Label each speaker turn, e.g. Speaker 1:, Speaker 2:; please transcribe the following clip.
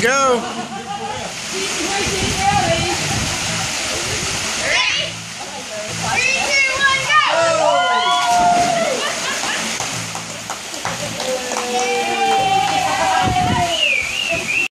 Speaker 1: Go.